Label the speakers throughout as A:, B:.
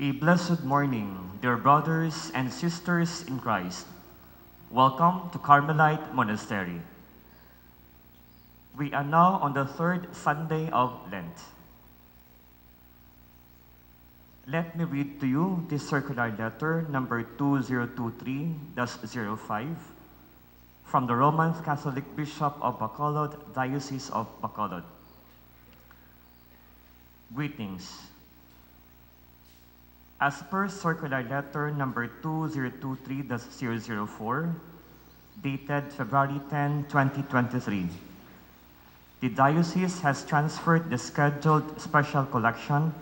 A: A blessed morning, dear brothers and sisters in Christ. Welcome to Carmelite Monastery. We are now on the third Sunday of Lent. Let me read to you this circular letter number 2023-05 from the Roman Catholic Bishop of Bacolod, Diocese of Bacolod. Greetings. As per circular letter number 2023-004, dated February 10, 2023, the diocese has transferred the scheduled special collection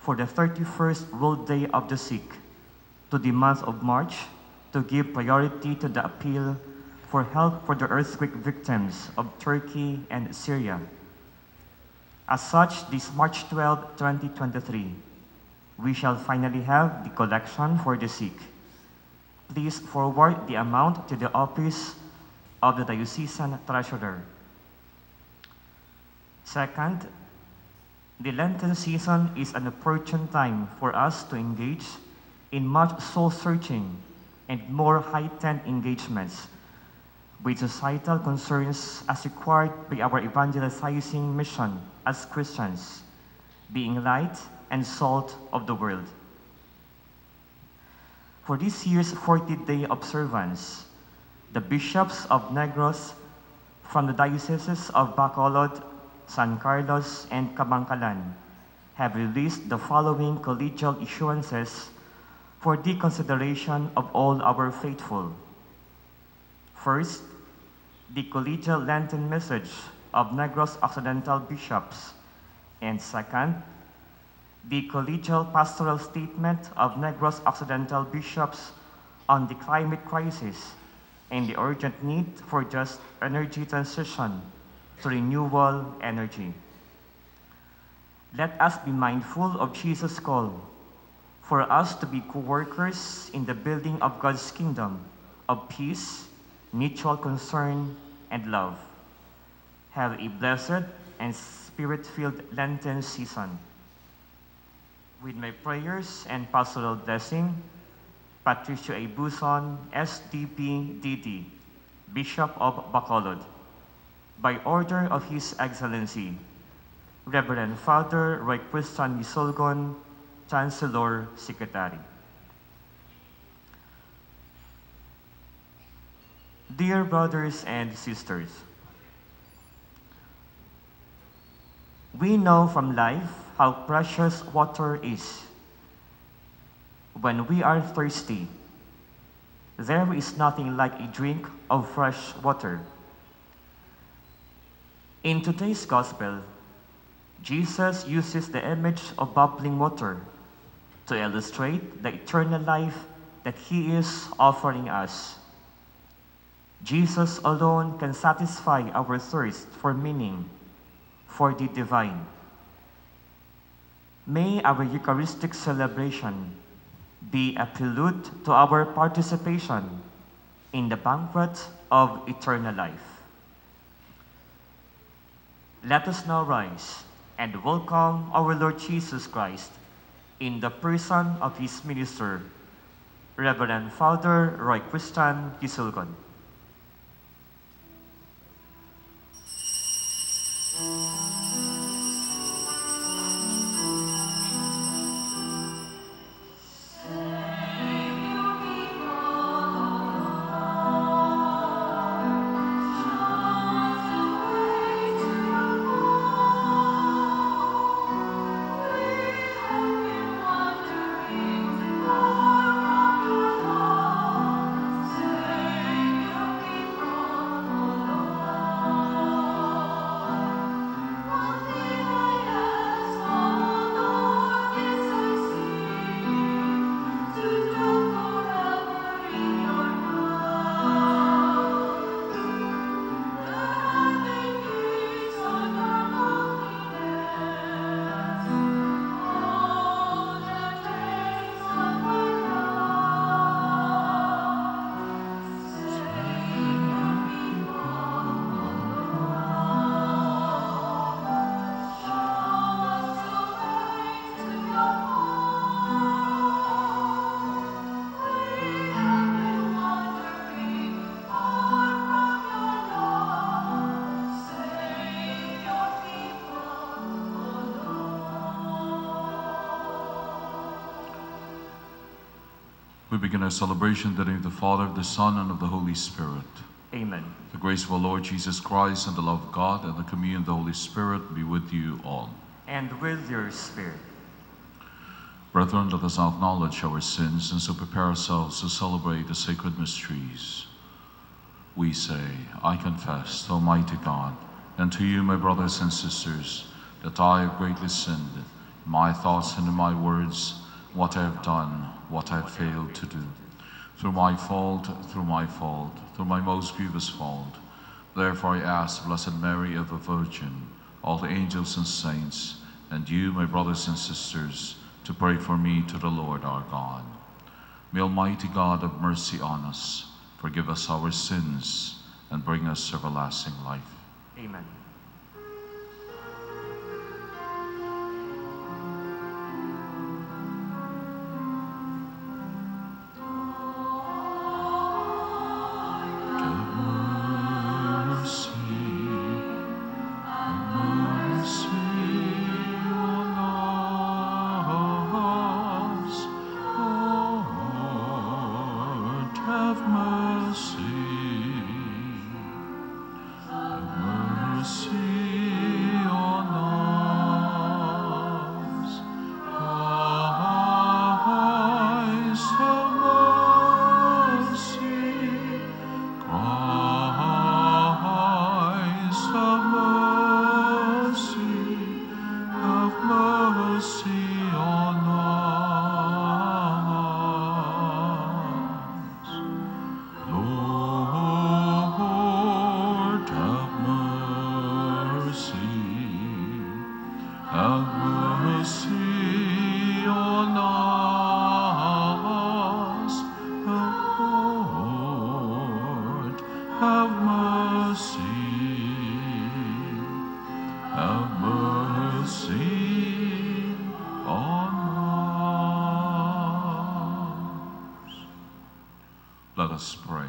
A: for the 31st World Day of the Sick to the month of March to give priority to the appeal for help for the earthquake victims of Turkey and Syria. As such, this March 12, 2023, we shall finally have the collection for the sick. Please forward the amount to the office of the diocesan treasurer. Second, the Lenten season is an opportune time for us to engage in much soul searching and more heightened engagements with societal concerns as required by our evangelizing mission as Christians, being light and salt of the world. For this year's 40-day observance, the bishops of Negros from the dioceses of Bacolod, San Carlos, and Kabankalan have released the following collegial issuances for the consideration of all our faithful. First, the collegial Lenten message of Negros Occidental bishops, and second, the collegial pastoral statement of Negros Occidental bishops on the climate crisis and the urgent need for just energy transition to renewable energy. Let us be mindful of Jesus' call for us to be co-workers in the building of God's kingdom of peace, mutual concern, and love. Have a blessed and spirit-filled Lenten season. With my prayers and pastoral blessing, Patricio A. Buzon, SDB DD, Bishop of Bacolod, by order of His Excellency, Reverend Father Roy Christian Misolgon, Chancellor Secretary. Dear brothers and sisters, we know from life how precious water is. When we are thirsty, there is nothing like a drink of fresh water. In today's gospel, Jesus uses the image of bubbling water to illustrate the eternal life that he is offering us. Jesus alone can satisfy our thirst for meaning, for the divine. May our Eucharistic celebration be a prelude to our participation in the banquet of eternal life. Let us now rise and welcome our Lord Jesus Christ in the person of his minister, Reverend Father Roy Christian Gisulgon.
B: Begin our celebration in the name of the Father, the Son, and of the Holy Spirit.
A: Amen.
B: The grace of our Lord Jesus Christ and the love of God and the communion of the Holy Spirit be with you all.
A: And with your spirit.
B: Brethren, let us acknowledge our sins and so prepare ourselves to celebrate the sacred mysteries. We say, I confess, to Almighty God, and to you, my brothers and sisters, that I have greatly sinned in my thoughts and in my words, what I have done, what I failed to do. Through my fault, through my fault, through my most grievous fault. Therefore I ask, Blessed Mary, ever Virgin, all the angels and saints, and you, my brothers and sisters, to pray for me to the Lord our God. May Almighty God have mercy on us, forgive us our sins, and bring us everlasting life.
A: Amen.
B: Us pray.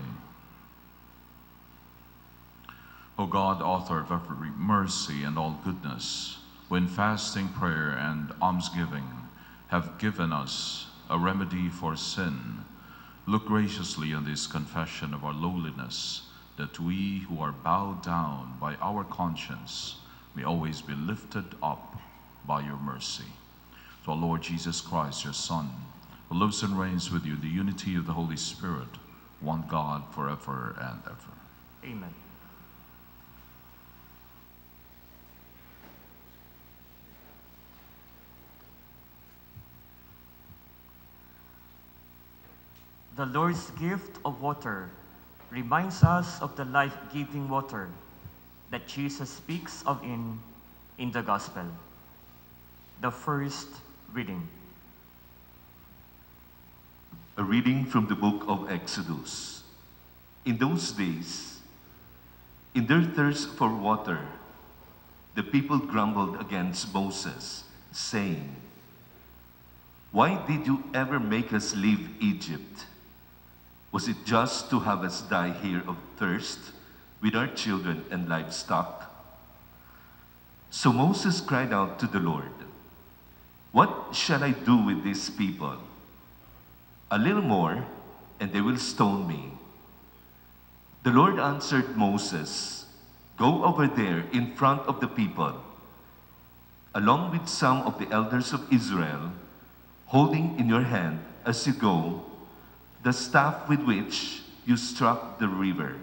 B: O God, author of every mercy and all goodness, when fasting, prayer, and almsgiving have given us a remedy for sin, look graciously on this confession of our lowliness, that we who are bowed down by our conscience may always be lifted up by your mercy. To our Lord Jesus Christ, your Son, who lives and reigns with you in the unity of the Holy Spirit, one God forever and ever.
A: Amen. The Lord's gift of water reminds us of the life-giving water that Jesus speaks of in, in the Gospel. The first reading.
C: A reading from the book of Exodus. In those days, in their thirst for water, the people grumbled against Moses, saying, Why did you ever make us leave Egypt? Was it just to have us die here of thirst with our children and livestock? So Moses cried out to the Lord, What shall I do with these people? A little more, and they will stone me. The Lord answered Moses, Go over there in front of the people, along with some of the elders of Israel, holding in your hand as you go the staff with which you struck the river.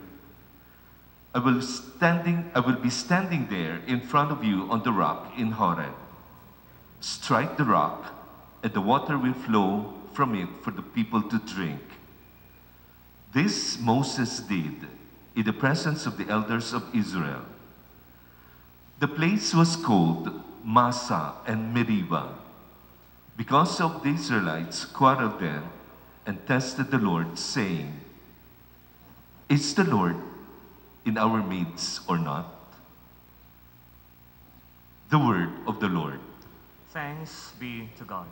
C: I will, standing, I will be standing there in front of you on the rock in Horeb. Strike the rock, and the water will flow from it for the people to drink. This Moses did in the presence of the elders of Israel. The place was called Massah and Meribah because of the Israelites quarreled there and tested the Lord, saying, Is the Lord in our midst or not? The word of the Lord.
A: Thanks be to God.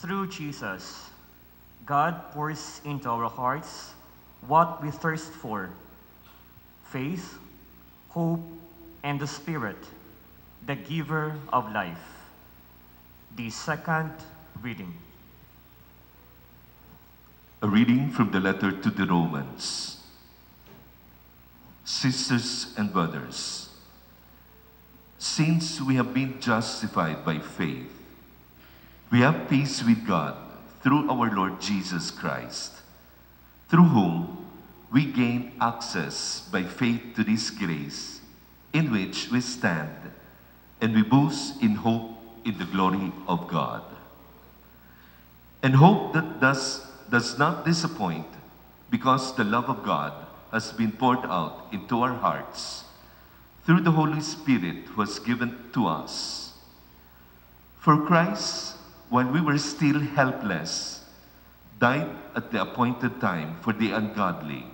A: Through Jesus, God pours into our hearts what we thirst for faith, hope, and the Spirit, the giver of life. The second reading.
C: A reading from the letter to the Romans. Sisters and brothers, since we have been justified by faith, we have peace with God through our Lord Jesus Christ, through whom we gain access by faith to this grace in which we stand and we boast in hope in the glory of God. And hope that does, does not disappoint because the love of God has been poured out into our hearts through the Holy Spirit who was given to us. For Christ, while we were still helpless, died at the appointed time for the ungodly.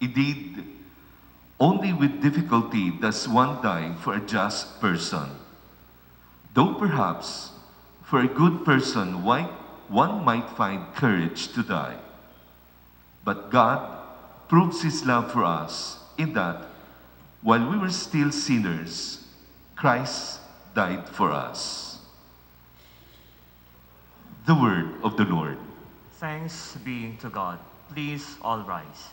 C: Indeed, only with difficulty does one die for a just person. Though perhaps for a good person one might find courage to die. But God proves his love for us in that while we were still sinners, Christ died for us. The word of the Lord.
A: Thanks be to God. Please all rise.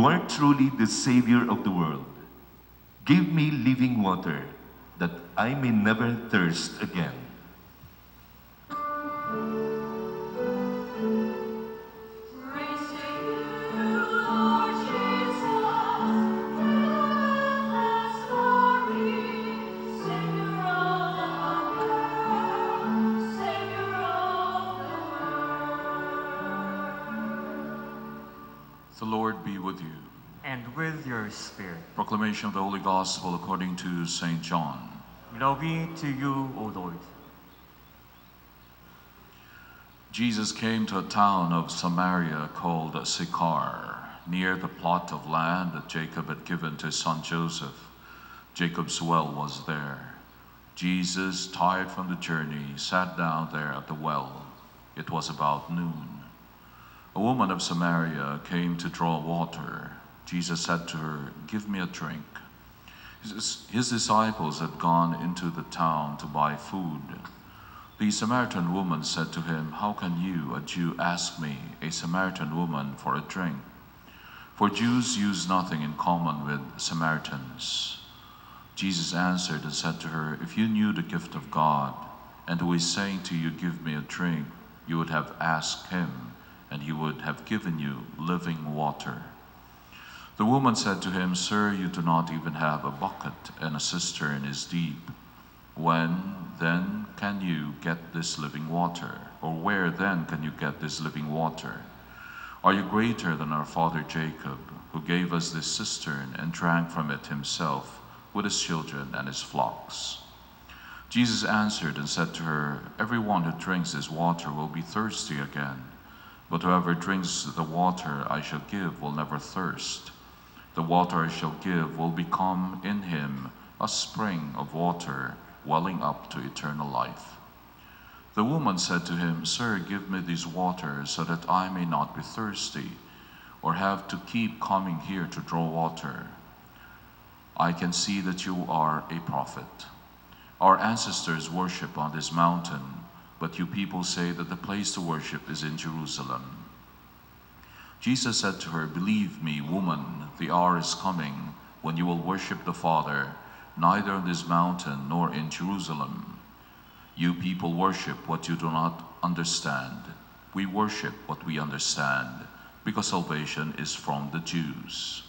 C: You are truly the Savior of the world. Give me living water that I may never thirst again.
B: Gospel according to St. John.
A: Glory to you, O Lord.
B: Jesus came to a town of Samaria called Sychar, near the plot of land that Jacob had given to his son Joseph. Jacob's well was there. Jesus, tired from the journey, sat down there at the well. It was about noon. A woman of Samaria came to draw water. Jesus said to her, Give me a drink. His, disciples had gone into the town to buy food. The Samaritan woman said to him, How can you, a Jew, ask me, a Samaritan woman, for a drink? For Jews use nothing in common with Samaritans. Jesus answered and said to her, If you knew the gift of God, and who is saying to you, Give me a drink, you would have asked him, and he would have given you living water. The woman said to him, Sir, you do not even have a bucket, and a cistern is deep. When then can you get this living water? Or where then can you get this living water? Are you greater than our father Jacob, who gave us this cistern and drank from it himself with his children and his flocks? Jesus answered and said to her, Everyone who drinks this water will be thirsty again, but whoever drinks the water I shall give will never thirst. The water I shall give will become in him a spring of water welling up to eternal life. The woman said to him, Sir, give me this water so that I may not be thirsty or have to keep coming here to draw water. I can see that you are a prophet. Our ancestors worship on this mountain, but you people say that the place to worship is in Jerusalem. Jesus said to her, Believe me, woman, the hour is coming when you will worship the Father, neither on this mountain nor in Jerusalem. You people worship what you do not understand. We worship what we understand, because salvation is from the Jews.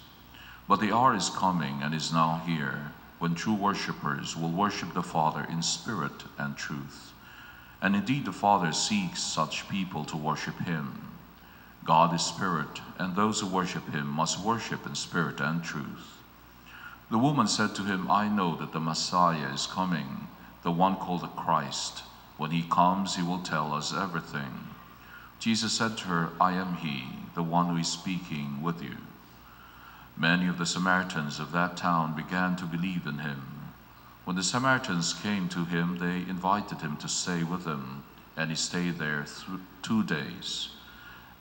B: But the hour is coming and is now here when true worshippers will worship the Father in spirit and truth. And indeed, the Father seeks such people to worship Him. God is spirit, and those who worship Him must worship in spirit and truth. The woman said to him, I know that the Messiah is coming, the one called the Christ. When he comes, he will tell us everything. Jesus said to her, I am he, the one who is speaking with you. Many of the Samaritans of that town began to believe in him. When the Samaritans came to him, they invited him to stay with them, and he stayed there th- two days.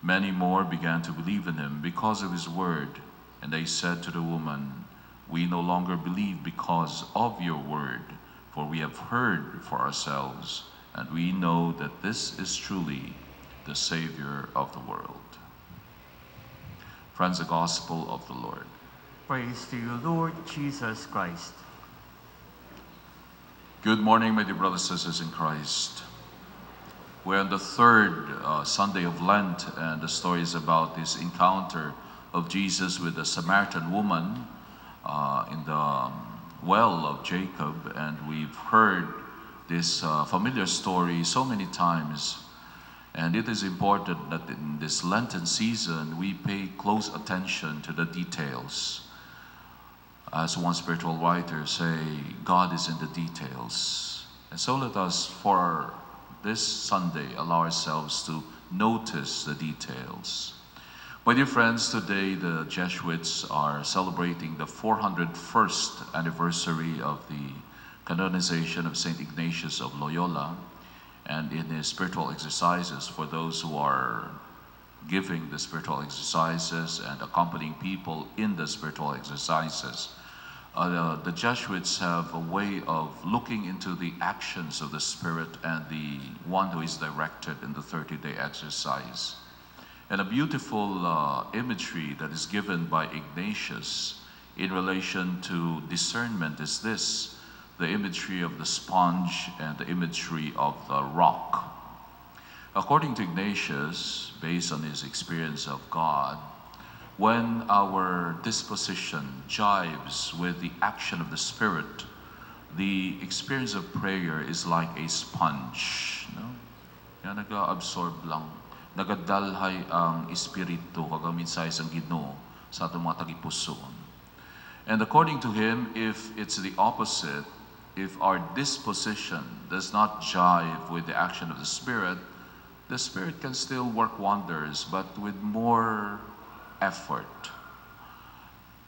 B: Many more began to believe in him because of his word, and they said to the woman, We no longer believe because of your word, for we have heard for ourselves, and we know that this is truly the Savior of the world. Friends, the Gospel of the Lord.
A: Praise to you, Lord Jesus Christ.
B: Good morning, my dear brothers and sisters in Christ. We're on the third uh, Sunday of Lent, and the story is about this encounter of Jesus with the Samaritan woman uh, in the um, well of Jacob. And we've heard this uh, familiar story so many times. And it is important that in this Lenten season, we pay close attention to the details. As one spiritual writer say, God is in the details. And so let us, for this Sunday, allow ourselves to notice the details. My dear friends, today the Jesuits are celebrating the 401st anniversary of the canonization of St. Ignatius of Loyola. And in his spiritual exercises, for those who are giving the spiritual exercises and accompanying people in the spiritual exercises, uh, the Jesuits have a way of looking into the actions of the Spirit and the one who is directed in the 30 day exercise. And a beautiful uh, imagery that is given by Ignatius in relation to discernment is this the imagery of the sponge and the imagery of the rock. According to Ignatius, based on his experience of God, when our disposition jives with the action of the Spirit, the experience of prayer is like a sponge. No? Yan nag-absorb lang. Nagadalhay ang espiritu kagamin sa ginoo sa atong mga tagipusoon. And according to him, if it's the opposite, if our disposition does not jive with the action of the Spirit, the Spirit can still work wonders, but with more effort.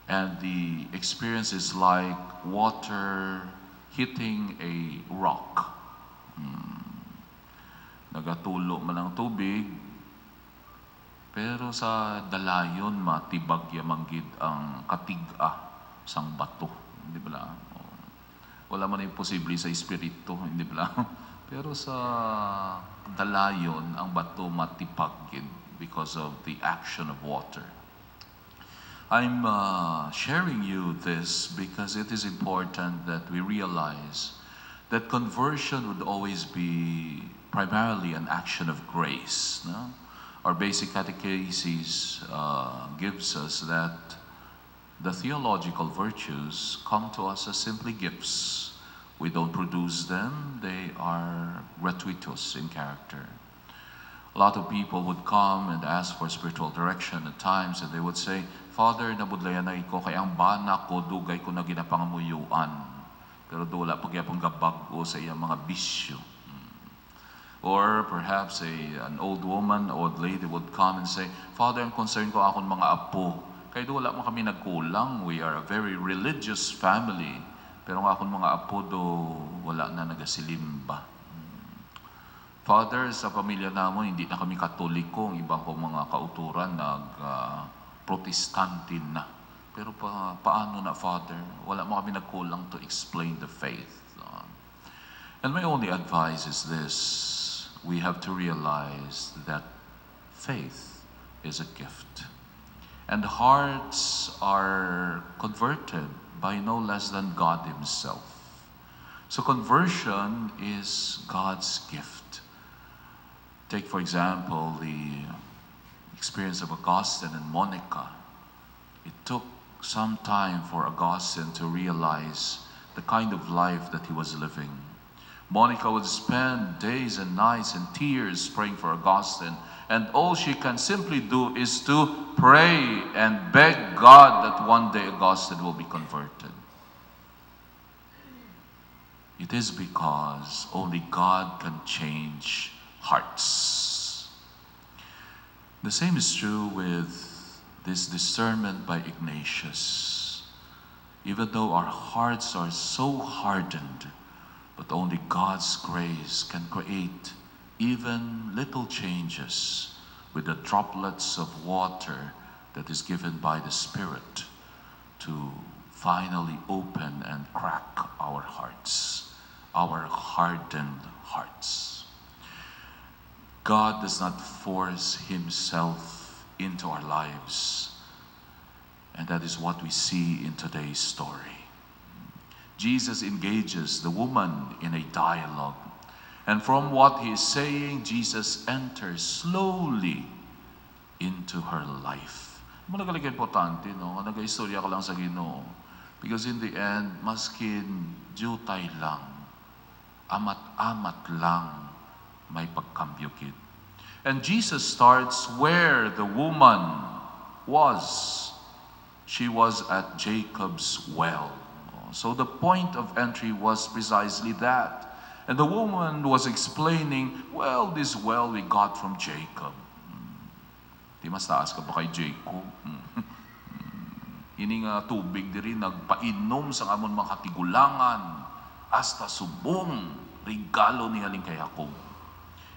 B: And the experience is like water hitting a rock. Hmm. Nagatulo man ang tubig, pero sa dalayon matibag yamanggid ang katiga sang bato. Hindi ba. Wala man imposible sa espiritu, hindi ba? Pero sa dalayon, ang bato matipagid because of the action of water. I'm uh, sharing you this because it is important that we realize that conversion would always be primarily an action of grace. No? Our basic catechesis uh, gives us that the theological virtues come to us as simply gifts. We don't produce them, they are gratuitous in character. A lot of people would come and ask for spiritual direction at times, and they would say, Father, nabudlayan na ko, kaya ang bana ko, dugay ko na ginapangamuyuan. Pero dula pagyapang gabago sa iyang mga bisyo. Hmm. Or perhaps a, an old woman, old lady would come and say, Father, ang concern ko akong mga apo. Kaya wala mo kami nagkulang. We are a very religious family. Pero ang akong mga apo do, wala na nagasilimba. Father, sa pamilya namon, hindi na kami katoliko. Ang ibang ko mga kauturan, nag-protestante na. Pero pa, paano na, Father? Wala mo kami nagkulang to explain the faith. Uh, and my only advice is this. We have to realize that faith is a gift. And hearts are converted by no less than God Himself. So conversion is God's gift. Take, for example, the experience of Augustine and Monica. It took some time for Augustine to realize the kind of life that he was living. Monica would spend days and nights in tears praying for Augustine, and all she can simply do is to pray and beg God that one day Augustine will be converted. It is because only God can change hearts. The same is true with this discernment by Ignatius. Even though our hearts are so hardened, but only God's grace can create even little changes with the droplets of water that is given by the Spirit to finally open and crack our hearts, our hardened hearts. God does not force himself into our lives. And that is what we see in today's story. Jesus engages the woman in a dialogue. And from what he is saying, Jesus enters slowly into her life. Mo nagalagay importante, no? Nag-istorya ka lang sa Ginoo. Because in the end, maskin jutay lang, amat-amat lang, may pagkambyukid. And Jesus starts where the woman was. She was at Jacob's well. So the point of entry was precisely that. And the woman was explaining, well, this well we got from Jacob. Di mas taas ka ba kay Jacob? Ini nga tubig diri nagpainom sa amon mga katigulangan hasta subong regalo ni haling kay Jacob.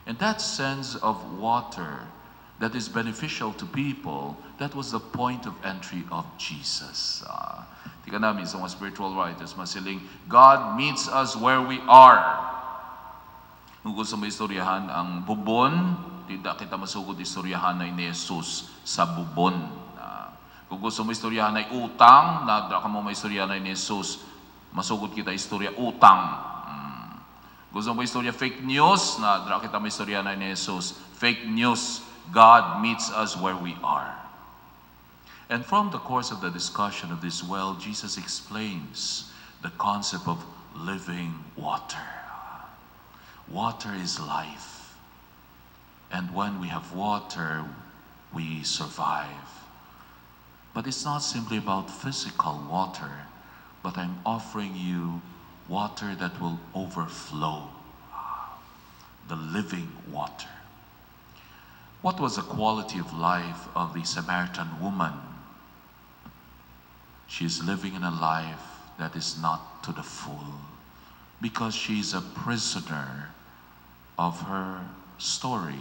B: And that sense of water that is beneficial to people, that was the point of entry of Jesus. Uh, tika namin sa mga spiritual writers, masiling, God meets us where we are. Kung gusto mo istoryahan ang bubon, tidak kita masugod istoryahan ni Jesus sa bubon. Uh, kung gusto mo istoryahan ay utang, nadra ka mo maistoryahan ni Jesus, masugod kita istorya utang. Gusto mo istorya fake news? Na dra kita may istorya na ni Jesus. Fake news. God meets us where we are. And from the course of the discussion of this well, Jesus explains the concept of living water. Water is life. And when we have water, we survive. But it's not simply about physical water, but I'm offering you water that will overflow, the living water. What was the quality of life of the Samaritan woman? She is living in a life that is not to the full because she is a prisoner of her story,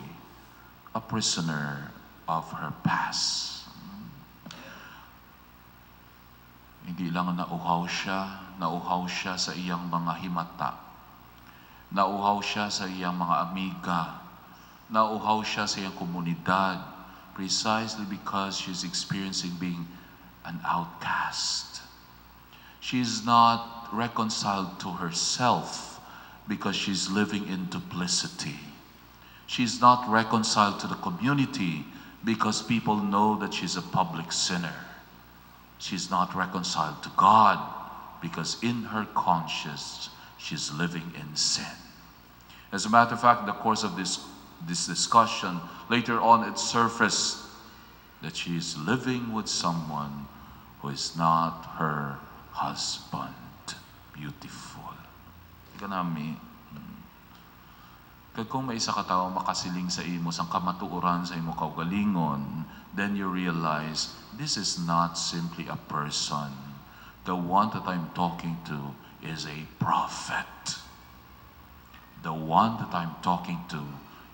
B: a prisoner of her past. Hindi lang nauhaw siya, nauhaw siya sa iyang mga himata. Nauhaw siya sa iyang mga amiga. Nauhaw siya sa iyang komunidad precisely because she's experiencing being an outcast. She is not reconciled to herself because she's living in duplicity. She's not reconciled to the community because people know that she's a public sinner. She's not reconciled to God because in her conscience she's living in sin. As a matter of fact, in the course of this, this discussion, later on it surfaced that she is living with someone who is not her husband. Beautiful. Ika nami, kag hmm. kung may isa ka tao makasiling sa imo sang kamatuoran sa imo kaugalingon, then you realize this is not simply a person. The one that I'm talking to is a prophet. The one that I'm talking to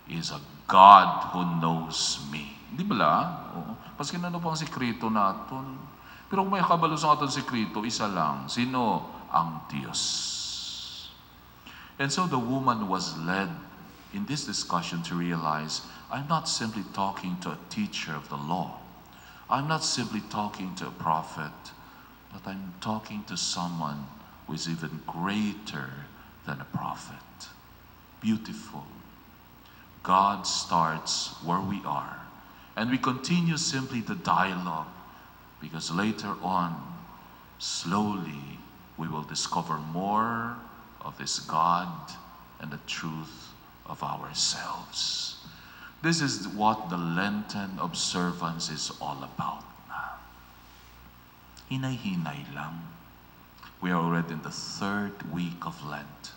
B: is a God who knows me. Di ba la? Oo. Paski ano pang sikreto naton. Pero kung may kabalo sa aton sikreto, isa lang. Sino? Ang Diyos. And so the woman was led in this discussion to realize I'm not simply talking to a teacher of the law. I'm not simply talking to a prophet, but I'm talking to someone who is even greater than a prophet. Beautiful. God starts where we are, and we continue simply the dialogue because later on, slowly, we will discover more of this God and the truth of ourselves. This is what the Lenten observance is all about. Hinay-hinay lang. We are already in the third week of Lent.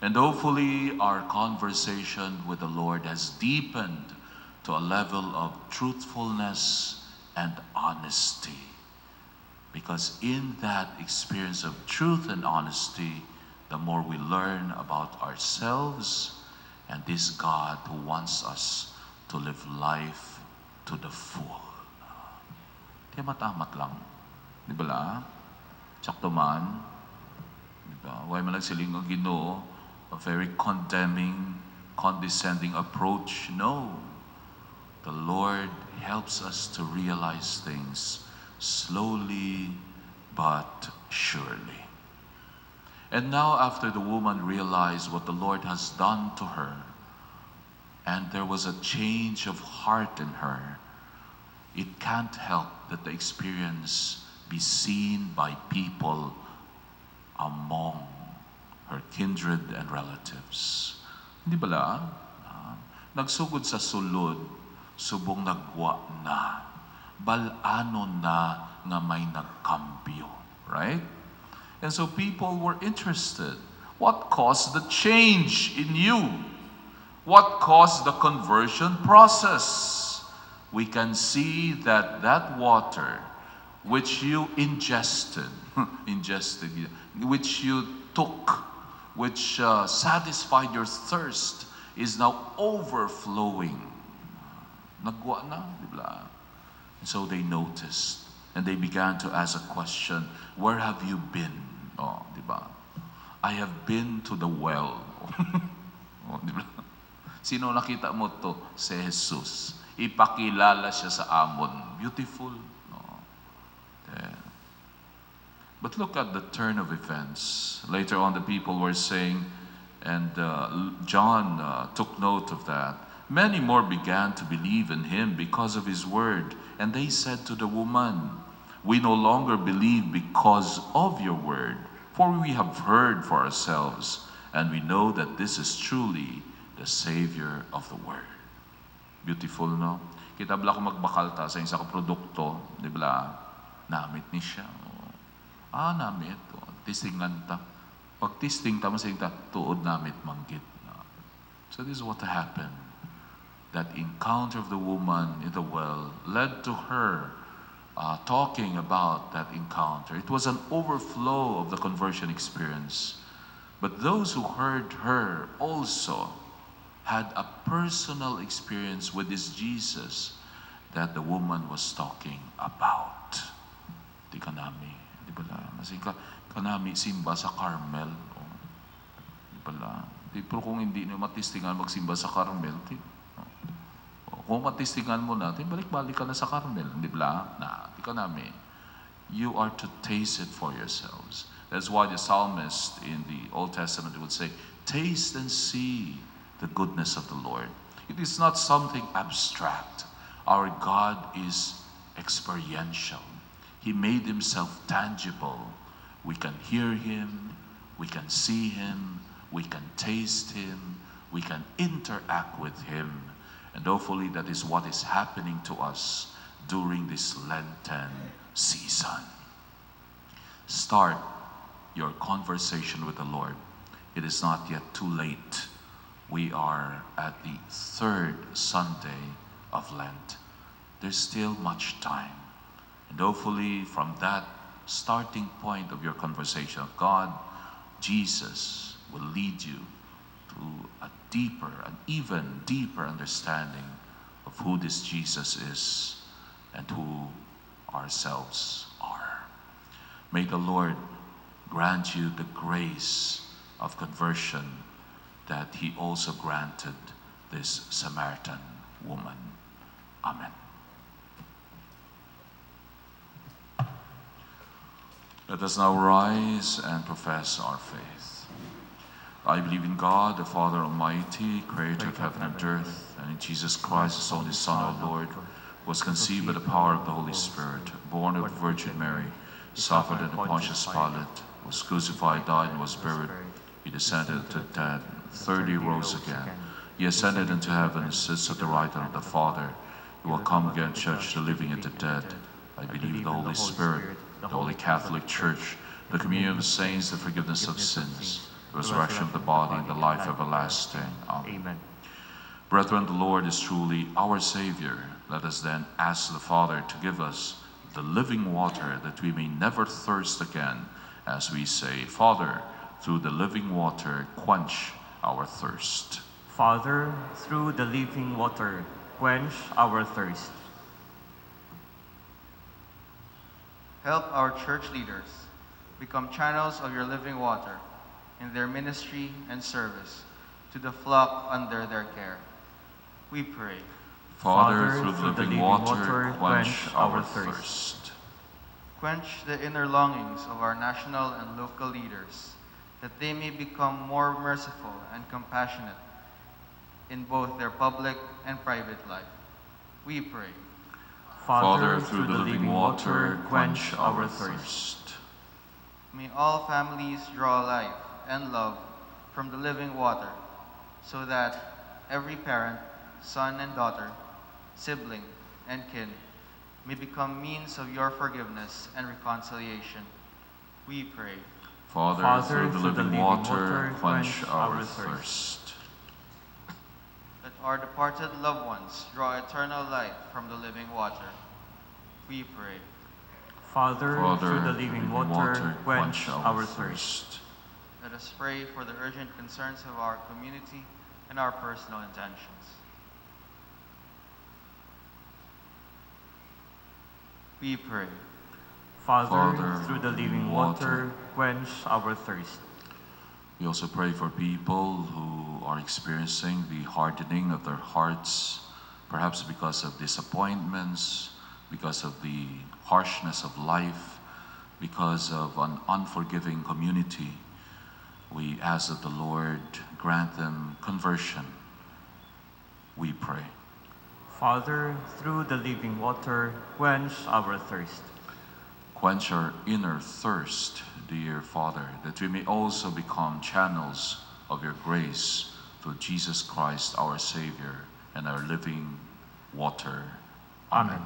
B: And hopefully, our conversation with the Lord has deepened to a level of truthfulness and honesty. Because in that experience of truth and honesty, the more we learn about ourselves and this God who wants us to live life to the full. Kaya matamat lang. Di ba? Sakto man. Di ba? Huwag man nagsiling ang a very condemning, condescending approach. No. The Lord helps us to realize things slowly but surely. And now, after the woman realized what the Lord has done to her, and there was a change of heart in her, it can't help that the experience be seen by people among her kindred and relatives. Hindi ba la? Ah, nagsugod sa sulod, subong nagwa na. Balano na nga may nagkambyo. Right? And so people were interested. What caused the change in you? What caused the conversion process? We can see that that water which you ingested, ingested, which you took, which uh, satisfied your thirst, is now overflowing. Nagwa na, di ba? So they noticed and they began to ask a question, where have you been? Oh, di ba? I have been to the well. Sino nakita mo to? Si Jesus. Ipakilala siya sa amon. Beautiful. No? Yeah. But look at the turn of events. Later on, the people were saying, and uh, John uh, took note of that. Many more began to believe in him because of his word. And they said to the woman, We no longer believe because of your word, for we have heard for ourselves, and we know that this is truly the Savior of the world. Beautiful, no? Kita bala ko magbakalta sa isa produkto, di ba? namit ni siya. O, ah, namit. O, tistingan ta. Pag tisting ta, masing ta, tuod namit manggit. So this is what happened. That encounter of the woman in the well led to her uh, talking about that encounter. It was an overflow of the conversion experience. But those who heard her also had a personal experience with this Jesus that the woman was talking about. Di kanami, di ba la? Masing ka, kanami simba sa Carmel. O, di ba la? Di, pero kung hindi nyo matistingan magsimba sa Carmel, di, o, oh, kung matistingan mo natin, balik-balik ka na sa Carmel. Di ba la? Na, di kanami. You are to taste it for yourselves. That's why the psalmist in the Old Testament would say, Taste and see the goodness of the Lord. It is not something abstract. Our God is experiential. He made himself tangible. We can hear him, we can see him, we can taste him, we can interact with him. And hopefully that is what is happening to us during this Lenten season. Start your conversation with the Lord. It is not yet too late. We are at the third Sunday of Lent. There's still much time. And hopefully, from that starting point of your conversation of God, Jesus will lead you to a deeper, an even deeper understanding of who this Jesus is and who ourselves are. May the Lord grant you the grace of conversion that he also granted this Samaritan woman. Amen. Let us now rise and profess our faith. I believe in God, the Father Almighty, creator of heaven and earth, and in Jesus Christ, his only Son, our Lord, was conceived by the power of the Holy Spirit, born of the Virgin Mary, suffered under Pontius Pilate, was crucified, died, and was buried. He descended to the dead. Third he rose again. He ascended into heaven and sits at the right hand of the Father. He will come again, judge the living and the dead. I believe in the Holy Spirit, the Holy Catholic Church, the communion of the saints, the forgiveness of sins, the resurrection of the body, and the life everlasting. Amen. Brethren, the Lord is truly our Savior. Let us then ask the Father to give us the living water that we may never thirst again as we say, Father, through the living water, quench our thirst.
A: Father, through the living water, quench our thirst.
D: Help our church leaders become channels of your living water in their ministry and service to the flock under their care. We pray.
B: Father,
A: Father,
B: through the living water, quench our
A: thirst.
B: thirst.
D: Quench the inner longings of our national and local leaders, that they may become more merciful and compassionate in both their public and private life. We pray.
B: Father, through the living water, quench our thirst.
D: May all families draw life and love from the living water, so that every parent, son and daughter, sibling and kin may become means of your forgiveness and reconciliation. We pray.
B: Father,
A: Father,
B: through the living water, quench our thirst.
D: Let our departed loved ones draw eternal life from the living water. We pray.
A: Father,
B: Father,
A: through the living water, quench our thirst.
D: Let us pray for the urgent concerns of our community and our personal intentions. We pray.
A: Father,
B: Father,
A: through the living water, quench our thirst.
B: We also pray for people who are experiencing the hardening of their hearts, perhaps because of disappointments, because of the harshness of life, because of an unforgiving community. We ask that the Lord grant them conversion. We pray.
A: Father, through the living water, quench our thirst.
B: Quench our inner thirst, dear Father, that we may also become channels of your grace through Jesus Christ, our Savior, and our living water.
A: Amen.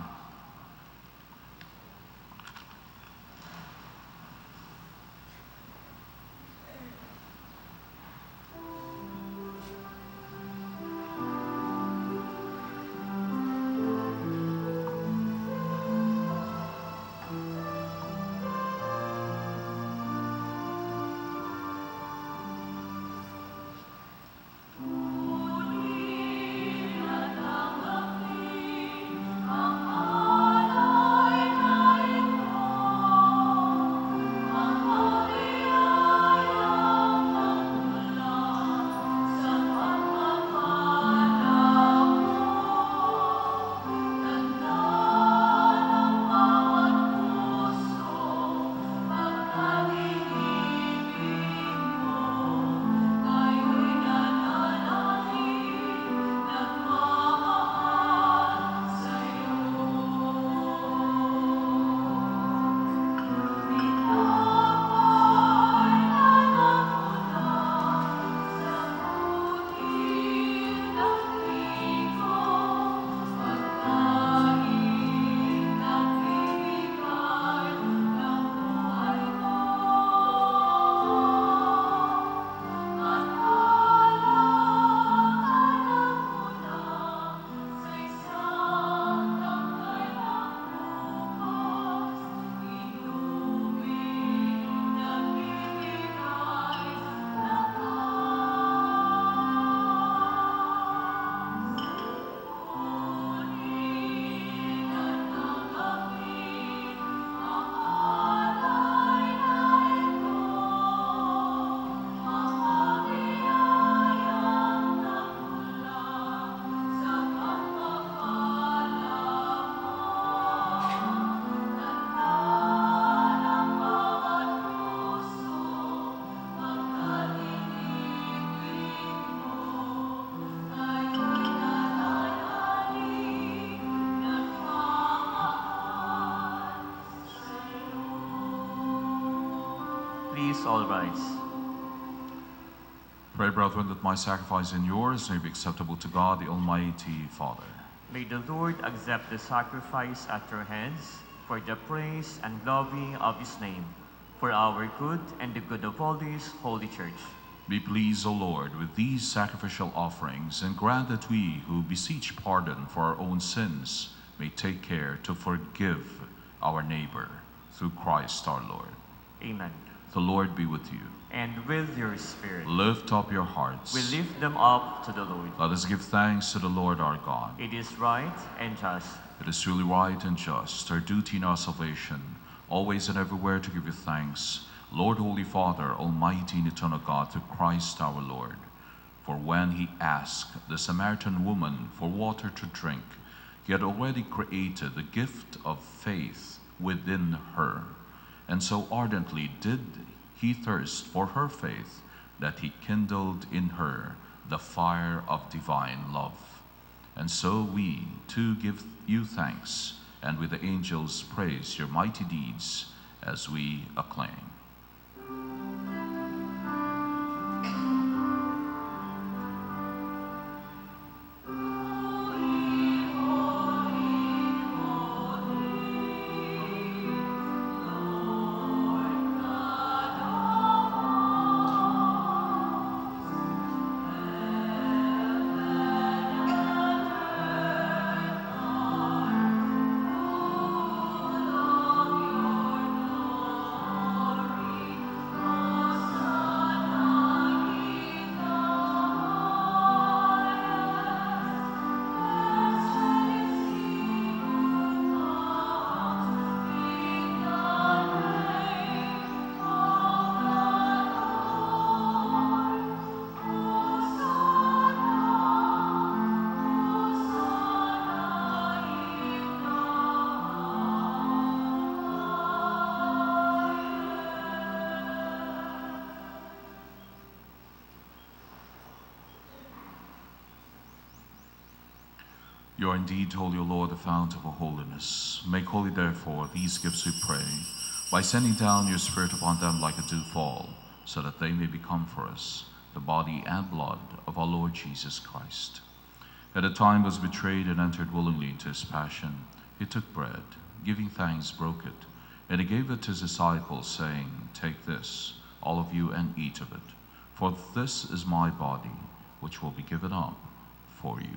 B: Pray, brethren, that my sacrifice and yours may be acceptable to God, the Almighty Father.
A: May the Lord accept the sacrifice at your hands for the praise and glory of his name, for our good and the good of all his holy church.
B: Be pleased, O Lord, with these sacrificial offerings, and grant that we who beseech pardon for our own sins may take care to forgive our neighbor through Christ our Lord.
A: Amen.
B: The Lord be with you.
A: And with your spirit,
B: Lift up your hearts.
A: we lift them up to the Lord.
B: Let us give thanks to the Lord our God.
A: It is right and just,
B: It is truly right and just, our duty in our salvation, always and everywhere to give you thanks, Lord, Holy Father, Almighty and eternal God, through Christ our Lord. For when he asked the Samaritan woman for water to drink, he had already created the gift of faith within her. And so ardently did he thirst for her faith that he kindled in her the fire of divine love. And so we too give you thanks, and with the angels praise your mighty deeds as we acclaim. You are indeed holy, Lord, the fount of all holiness. Make holy, therefore, these gifts, we pray, by sending down your Spirit upon them like a dewfall, so that they may become for us the body and blood of our Lord Jesus Christ. At the time was betrayed and entered willingly into his passion, he took bread, giving thanks, broke it, and he gave it to his disciples, saying, Take this, all of you, and eat of it, for this is my body, which will be given up for you.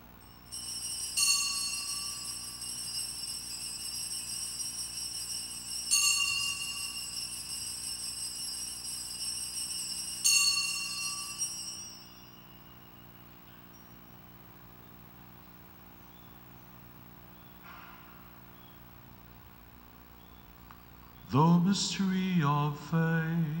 B: Mystery of faith.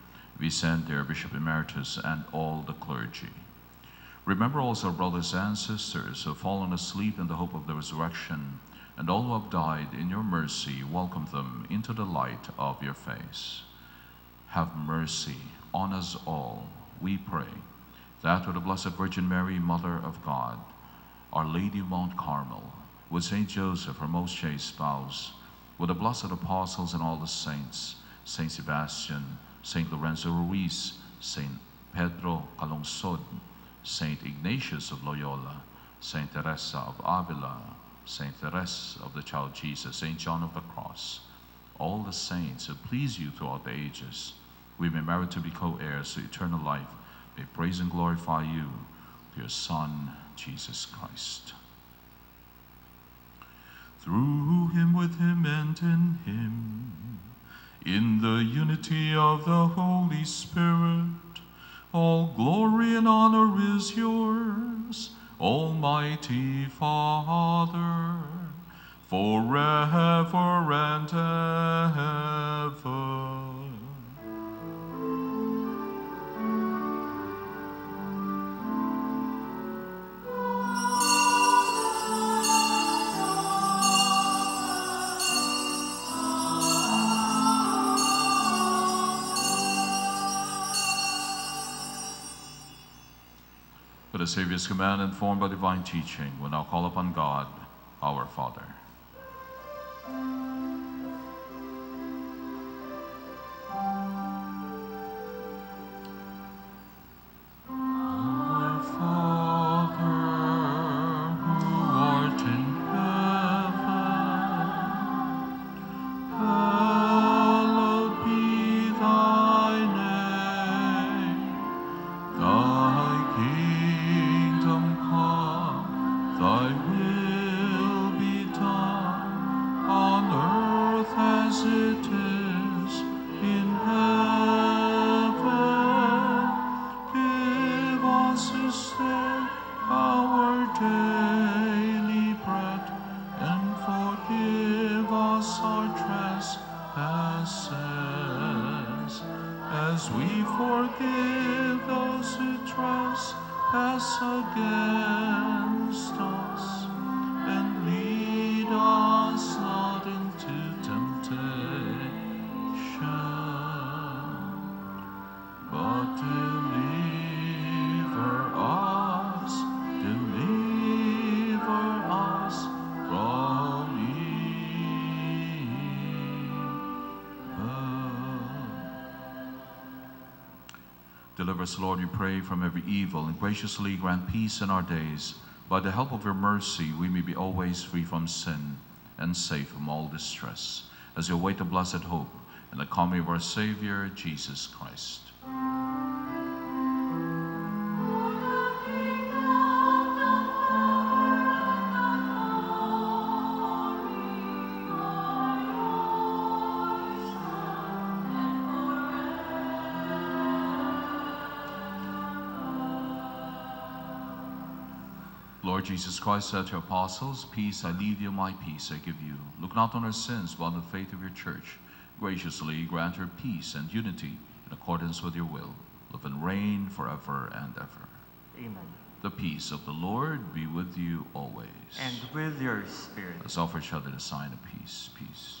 B: Vicente, our Bishop Emeritus, and all the clergy. Remember also our brothers and sisters who have fallen asleep in the hope of the resurrection, and all who have died in your mercy, welcome them into the light of your face. Have mercy on us all, we pray, that with the Blessed Virgin Mary, Mother of God, Our Lady of Mount Carmel, with Saint Joseph, her most chaste spouse, with the blessed apostles and all the saints, Saint Sebastian, Saint Lorenzo Ruiz, Saint Pedro Calungsod, Saint Ignatius of Loyola, Saint Teresa of Avila, Saint Therese of the Child Jesus, Saint John of the Cross, all the saints who please you throughout the ages, we may merit to be co-heirs to eternal life, may praise and glorify you your Son, Jesus Christ. Through him, with him, and in him, in the unity of the Holy Spirit, all glory and honor is yours, Almighty Father, forever and ever. By the Savior's command, informed by divine teaching, we now call upon God, our Father. Deliver us, Lord, we pray, from every evil, and graciously grant peace in our days. By the help of your mercy, we may be always free from sin and safe from all distress, as we await the blessed hope and the coming of our Savior, Jesus Christ. Jesus Christ said to your apostles, Peace I leave you, my peace I give you. Look not on our sins, but on the faith of your church. Graciously grant her peace and unity in accordance with your will. Live and reign forever and ever.
A: Amen.
B: The peace of the Lord be with you always.
A: And with your spirit.
B: Let's offer each other the sign of peace. Peace.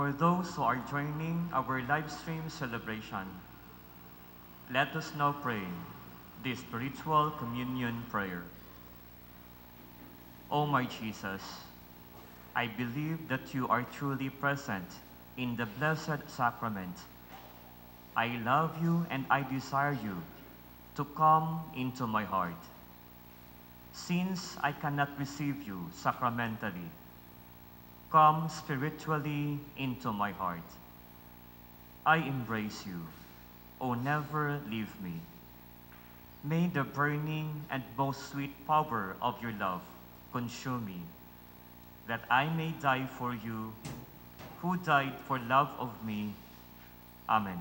A: For those who are joining our live stream celebration, let us now pray the spiritual communion prayer. O my Jesus, I believe that you are truly present in the Blessed Sacrament. I love you and I desire you to come into my heart. Since I cannot receive you sacramentally, come spiritually into my heart. I embrace you. Oh, never leave me. May the burning and most sweet power of your love consume me, that I may die for you, who died for love of me. Amen.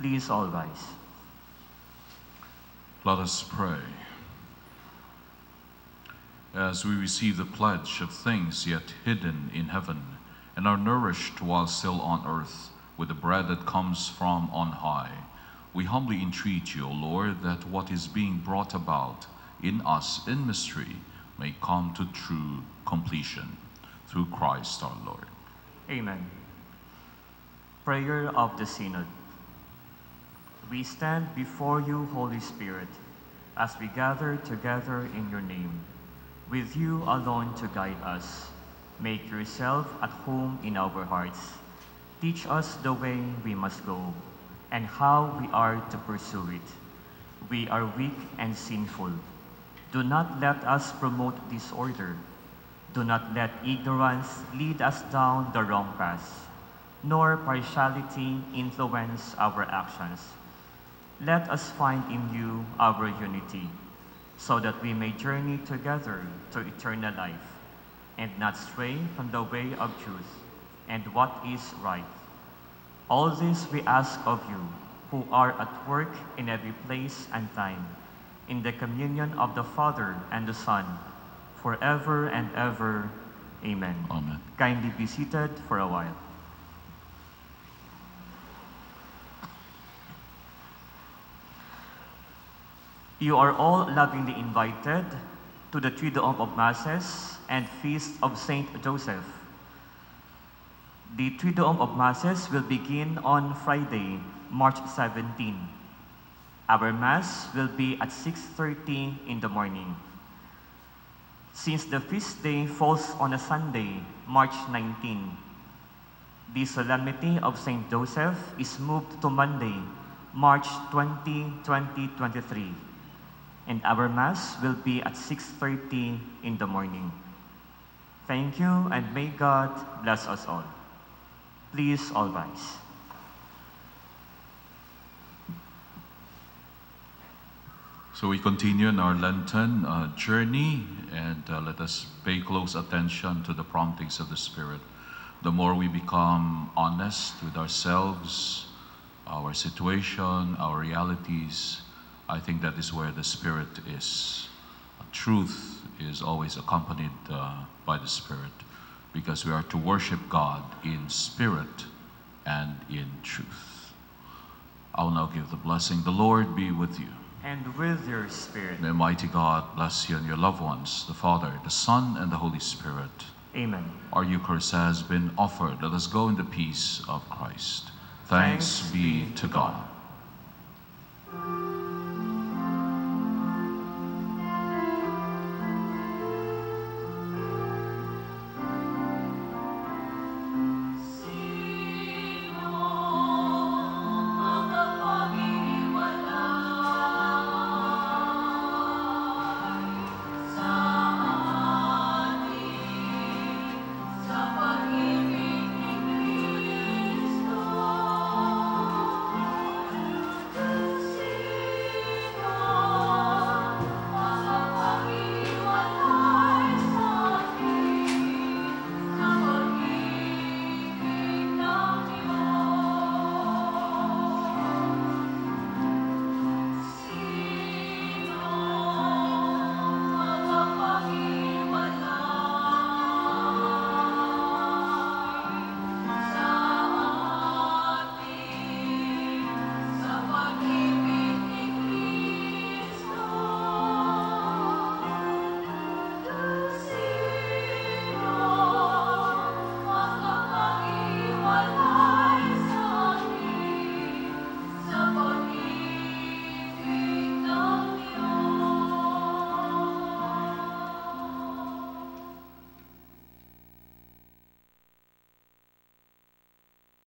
A: Please all rise.
B: Let us pray. As we receive the pledge of things yet hidden in heaven, and are nourished while still on earth with the bread that comes from on high, we humbly entreat you, O Lord, that what is being brought about in us in mystery may come to true completion through Christ our Lord.
A: Amen. Prayer of the Synod. We stand before you, Holy Spirit, as we gather together in your name, with you alone to guide us. Make yourself at home in our hearts. Teach us the way we must go and how we are to pursue it. We are weak and sinful. Do not let us promote disorder. Do not let ignorance lead us down the wrong path, nor partiality influence our actions. Let us find in you our unity, so that we may journey together to eternal life, and not stray from the way of truth and what is right. All this we ask of you, who are at work in every place and time, in the communion of the Father and the Son, forever and ever. Amen.
B: Amen.
A: Kindly be seated for a while. You are all lovingly invited to the Triduum of Masses and Feast of Saint Joseph. The Triduum of Masses will begin on Friday, March 17. Our Mass will be at 6.30 in the morning. Since the feast day falls on a Sunday, March 19, the solemnity of Saint Joseph is moved to Monday, March 20, 2023, and our Mass will be at 6.30 in the morning. Thank you, and may God bless us all. Please all rise.
B: So we continue in our Lenten uh, journey and uh, let us pay close attention to the promptings of the Spirit. The more we become honest with ourselves, our situation, our realities, I think that is where the Spirit is. Truth is always accompanied uh, by the Spirit because we are to worship God in spirit and in truth. I will now give the blessing. The Lord be with you.
A: And with your spirit.
B: May Almighty God bless you and your loved ones, the Father, the Son, and the Holy Spirit.
A: Amen.
B: Our Eucharist has been offered. Let us go in the peace of Christ. Thanks, be to God.